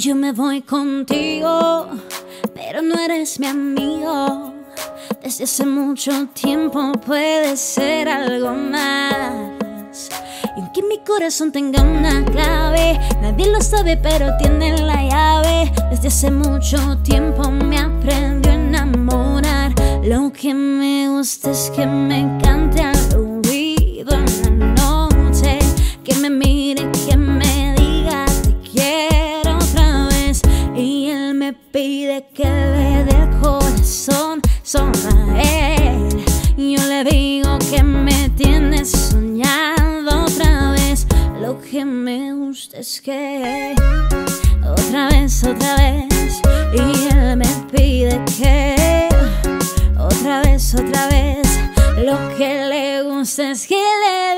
yo me voy contigo, pero no eres mi amigo. Desde hace mucho tiempo puede ser algo más. Y que mi corazón tenga una clave, nadie lo sabe, pero tiene la llave. Desde hace mucho tiempo me aprendió a enamorar. Lo que me gusta es que me cante que le dé el corazón solo a él. Yo le digo que me tiene soñado otra vez. Lo que me gusta es que otra vez, otra vez. Y él me pide que otra vez, otra vez. Lo que le gusta es que le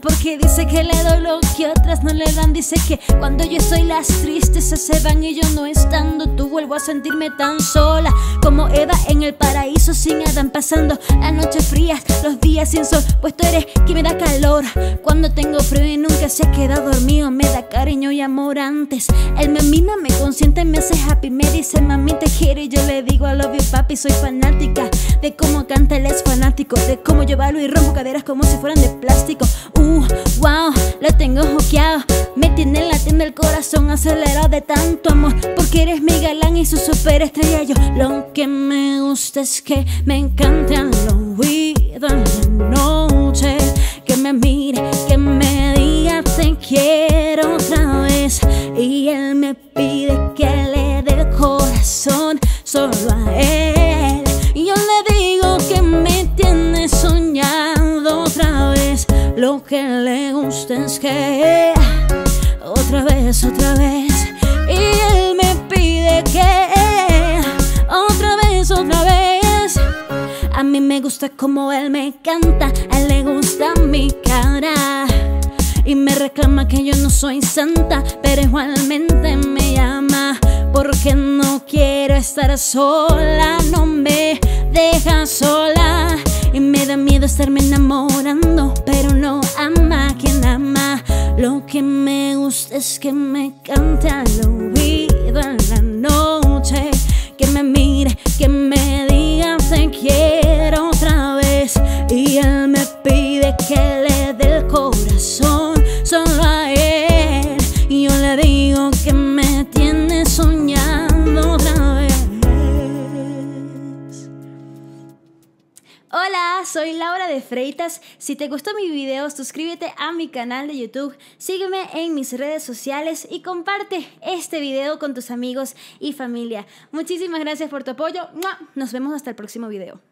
Porque dice que le doy lo que otras no le dan. Dice que cuando yo estoy las tristezas se van y yo no estando. Tú vuelvo a sentirme tan sola como Eva en el paraíso sin Adán. Pasando las noches frías, los días sin sol. Pues tú eres quien me da calor cuando tengo frío y nunca se queda dormido. Me da cariño y amor antes. Él me mima, me consiente, me hace happy. Me dice mami te quiero y yo le digo I love you papi. Soy fanática de cómo canta, él es fanático. De cómo yo bailo y rompo caderas como si fueran de plástico. Uh, wow, lo tengo joqueado. Me tiene el corazón acelerado de tanto amor. Porque eres mi galán y su superestrella. Yo lo que me gusta es que me encante al oído en la noche. Que me mire, que me diga te quiero otra vez. Y él me pide que le dé el corazón solo a él. Y yo le digo que me tiene soñado otra vez. Lo que le gusta es que otra vez, otra vez. Y él me pide que otra vez, otra vez. A mí me gusta como él me canta, a él le gusta mi cara. Y me reclama que yo no soy santa, pero igualmente me llama. Porque no quiero estar sola, no me deja sola. Y me da miedo estarme enamorando, Lo que me gusta es que me cante al oído en la noche. Que me mire, soy Laura de Freitas. Si te gustó mi video, suscríbete a mi canal de YouTube, sígueme en mis redes sociales y comparte este video con tus amigos y familia. Muchísimas gracias por tu apoyo. Nos vemos hasta el próximo video.